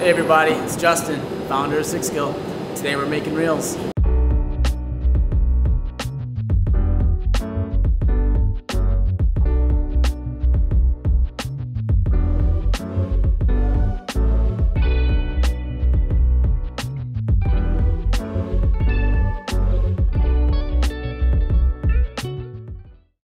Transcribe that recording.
Hey everybody, it's Justin, founder of Six Skill. Today we're making reels.